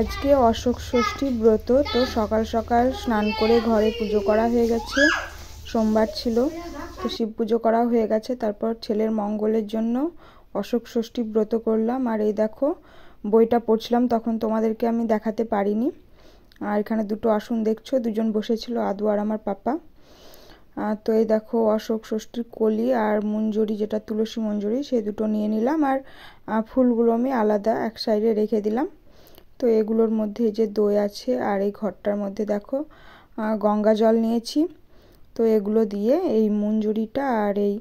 আজকে অশোক ষষ্ঠী ব্রত, তো সকাল সকাল স্নান করে ঘরে পুজো করা হয়ে গেছে। সোমবার ছিল, তো শিব পুজো করা হয়ে গেছে। তারপর ছেলের মঙ্গলের জন্য অশোক ষষ্ঠী ব্রত করলাম। আর এই দেখো, বইটা পড়ছিলাম, তখন তোমাদেরকে আমি দেখাতে পারিনি। আর এখানে দুটো আসন দেখছ, দুজন বসেছিল, আদু আর আমার পাপা। তো এই দেখো, অশোক ষষ্ঠীর কলি আর মঞ্জুরি, যেটা তুলসী মঞ্জুরি, সেই দুটো নিয়ে নিলাম। আর ফুলগুলো আমি আলাদা এক সাইডে রেখে দিলাম। তো এগুলোর মধ্যে যে দই আছে আর এই ঘরটার মধ্যে দেখো গঙ্গা জল নিয়েছি। তো এগুলো দিয়ে এই মঞ্জুরিটা আর এই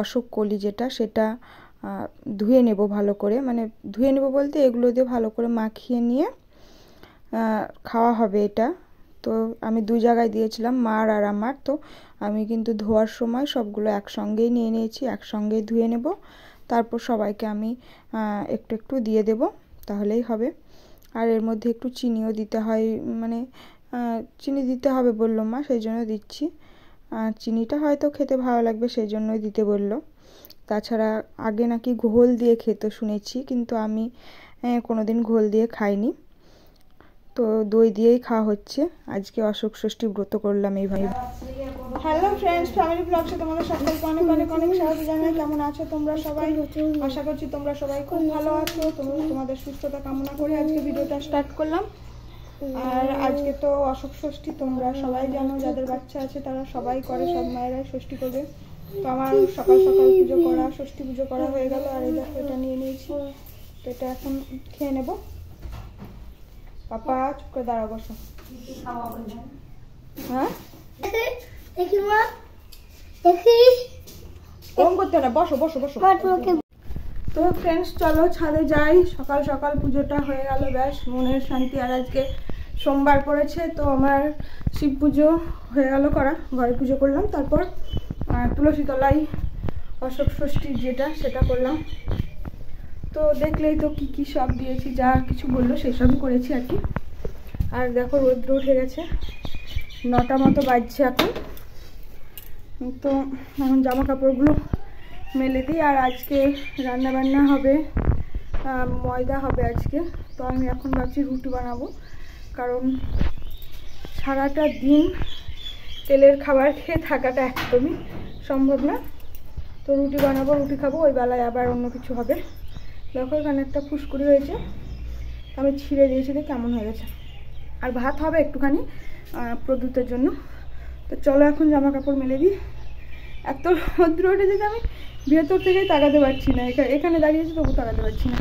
অশোক কলি যেটা সেটা ধুয়ে নেব ভালো করে। মানে ধুয়ে নেব বলতে এগুলো দিয়ে ভালো করে মাখিয়ে নিয়ে খাওয়া হবে এটা। তো আমি দু জায়গায় দিয়েছিলাম, মার আর আমার। তো আমি কিন্তু ধোয়ার সময় সবগুলো একসঙ্গেই নিয়ে নিয়েছি, একসঙ্গেই ধুয়ে নেব। তারপর সবাইকে আমি একটু একটু দিয়ে দেব, তাহলেই হবে। আর এর মধ্যে একটু চিনিও দিতে হয় মানে চিনি দিতে হবে বলল মা, সেই জন্য দিচ্ছি। আর চিনিটা হয়তো খেতে ভালো লাগবে, সেই জন্যই দিতে বলল। তাছাড়া আগে নাকি ঘোল দিয়ে খেতে শুনেছি, কিন্তু আমি কোনো দিন ঘোল দিয়ে খাইনি। তো দই দিয়েই খাওয়া হচ্ছে। আজকে অশোক ষষ্ঠী ব্রত করলাম এইভাবে। হ্যালো ফ্রেন্ডস ফ্যামিলি ব্লগসে তোমাদের সকলকে অনেক অনেক অনেক স্বাগত জানাই। কেমন আছো তোমরা সবাই? আশা করছি তোমরা সবাই খুব ভালো আছো। তোমরা তোমাদের সুস্থতা কামনা করে আজকে ভিডিওটা স্টার্ট করলাম। আর আজকে তো অশোক ষষ্ঠী, তোমরা সবাই জানো, যাদের বাচ্চা আছে তারা সবাই করে, সব মায়েরাই ষষ্ঠী করবে। তো আমার সকাল সকাল পুজো করা, ষষ্ঠী পুজো করা হয়ে গেল। আর এই দেখো, এটা নিয়ে নিয়েছি। তো এটা এখন খেয়ে নেব। পাপা চুপ করে দাঁড়া বসো। হ্যাঁ? দেখি মা দেখি। ওরম করতে না বসো বসো বসো। তো ফ্রেন্ডস চলো ছাদে যাই। সকাল সকাল পুজোটা হয়ে গেল ব্যাস। মনের শান্তি আর আজকে সোমবার পড়েছে তো আমার শিব পুজো হয়ে গেল করা। ঘরে পুজো করলাম তারপর তুলসী তলায় অশোক ষষ্ঠীর যেটা সেটা করলাম। তো দেখলেই তো কি কি সব দিয়েছি যা কিছু বলল সেসবই করেছি আর কি। আর দেখো রৌদ্র উঠে গেছে। নটা মতো বাজছে এখন। তো এখন জামা কাপড়গুলো মেলে দিই, আর আজকে রান্না বান্না হবে ময়দা হবে আজকে। তো আমি এখন ভাবছি রুটি বানাবো, কারণ সারাটা দিন তেলের খাবার খেয়ে থাকাটা একদমই সম্ভব না। তো রুটি বানাবো, রুটি খাব, ওই বেলায় আবার অন্য কিছু হবে। দেখো, এখানে একটা ফুসকুড়ি হয়েছে, আমি ছিঁড়ে দিয়েছি দিয়ে কেমন হয়ে গেছে। আর ভাত হবে একটুখানি প্রদ্যুতের জন্য। তো চলো এখন জামা কাপড় মেলে দিই। এত রৌদ্র উঠেছে আমি ভেতর থেকেই তাকাতে পারছি না। এখানে দাঁড়িয়েছি তবু তাকাতে পারছি না।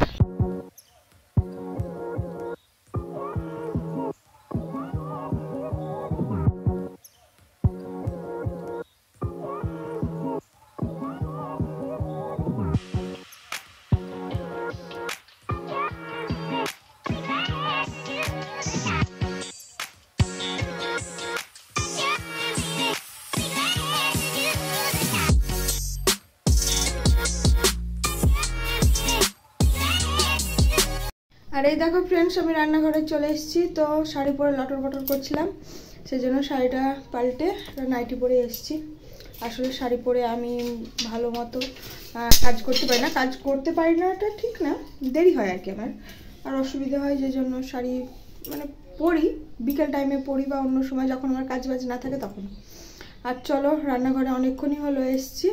আর এই দেখো ফ্রেন্ডস আমি রান্নাঘরে চলে এসেছি। তো শাড়ি পরে লটর বটর করছিলাম। সেই জন্য শাড়িটা পাল্টে নাইটি পরে এসেছি। আসলে শাড়ি পরে আমি ভালো মতো কাজ করতে পারি না। কাজ করতে পারি না, এটা ঠিক না। দেরি হয় আর কি আমার। আর অসুবিধা হয় যে জন্য শাড়ি মানে পরি, বিকেল টাইমে পরি বা অন্য সময় যখন আমার কাজ বাজ না থাকে তখন। আর চলো, রান্নাঘরে অনেকক্ষণই হলো, এসেছি।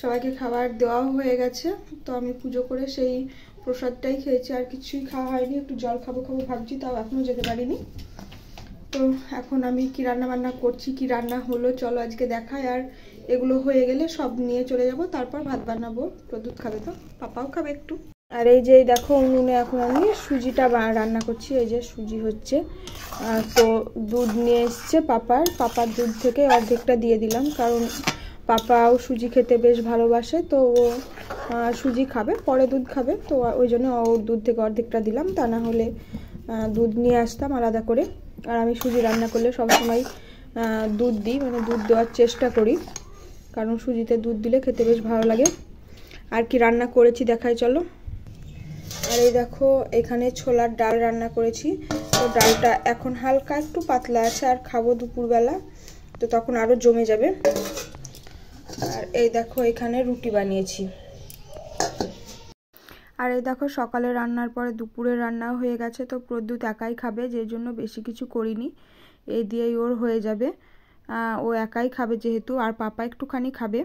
সবাইকে খাবার দেওয়াও হয়ে গেছে। তো আমি পুজো করে সেই প্রসাদটাই খেয়েছি, আর কিছুই খাওয়া হয়নি, একটু জল খাব খাব ভাবছি, তাও এখনও যেতে পারিনি। তো এখন আমি কি রান্না বান্না করছি, কি রান্না হলো, চলো আজকে দেখাই, আর এগুলো হয়ে গেলে সব নিয়ে চলে যাব, তারপর ভাত বানাবো। প্রদুত খাবে তো, পাপাও খাবে একটু। আর এই যে দেখো, উনুনে এখন আমি সুজিটা রান্না করছি, এই যে সুজি হচ্ছে। তো দুধ নিয়ে এসছে পাপার পাপার দুধ থেকে অর্ধেকটা দিয়ে দিলাম, কারণ পাপাও সুজি খেতে বেশ ভালোবাসে, তো ও সুজি খাবে, পরে দুধ খাবে, তো ওই জন্য ওর দুধ থেকে অর্ধেকটা দিলাম, তা না হলে দুধ নিয়ে আসতাম আলাদা করে। আর আমি সুজি রান্না করলে সবসময় দুধ দিই মানে দুধ দেওয়ার চেষ্টা করি, কারণ সুজিতে দুধ দিলে খেতে বেশ ভালো লাগে। আর কি রান্না করেছি দেখাই, চলো। আর এই দেখো, এখানে ছোলার ডাল রান্না করেছি, তো ডালটা এখন হালকা একটু পাতলা আছে, আর খাব দুপুরবেলা, তো তখন আরও জমে যাবে। আর এই দেখো এখানে রুটি বানিয়েছি। আর এই দেখো সকালে রান্নার পরে দুপুরে রান্না হয়ে গেছে, তো প্রদ্যুৎ একাই খাবে, যে জন্য বেশি কিছু করিনি। এই দিয়েই ওর হয়ে যাবে। ও একাই খাবে যেহেতু, আর পাপা একটুখানি খাবে।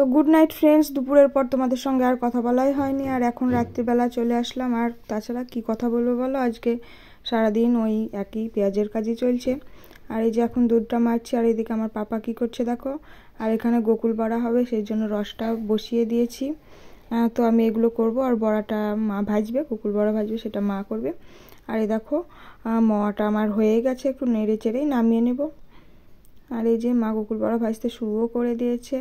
তো গুড নাইট ফ্রেন্ডস দুপুরের পর তোমাদের সঙ্গে আর কথা বলাই হয়নি আর এখন রাত্রিবেলা চলে আসলাম। আর তাছাড়া কি কথা বলব বলো? আজকে সারাদিন ওই একই পেঁয়াজের কাজই চলছে। আর এই যে এখন দুধটা মারছি আর এদিকে আমার পাপা কি করছে দেখো? আর এখানে গোকুল বড়া হবে সেই জন্য রসটা বসিয়ে দিয়েছি। তো আমি এগুলো করব আর বড়াটা মা ভাজবে গোকুল বড়া ভাজবে সেটা মা করবে। আর এই দেখো মোয়াটা আমার হয়ে গেছে একটু নেড়ে চেড়েই নামিয়ে নেব। আর এই যে মা গোকুল বড়া ভাজতে শুরুও করে দিয়েছে।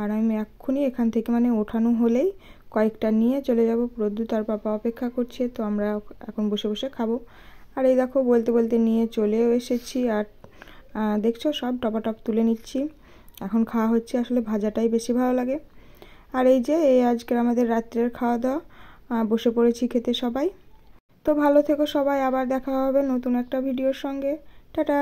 আর আমি এক্ষুনি এখান থেকে মানে ওঠানো হলেই কয়েকটা নিয়ে চলে যাব। প্রদ্যুৎ আর পাপা অপেক্ষা করছে, তো আমরা এখন বসে বসে খাব। আর এই দেখো, বলতে বলতে নিয়ে চলেও এসেছি আর দেখছ, সব টপাটপ তুলে নিচ্ছি। এখন খাওয়া হচ্ছে, আসলে ভাজাটাই বেশি ভালো লাগে। আর এই যে, এই আজকের আমাদের রাত্রের খাওয়া দাওয়া বসে পড়েছি খেতে সবাই। তো ভালো থেকো সবাই, আবার দেখা হবে নতুন একটা ভিডিওর সঙ্গে। টাটা!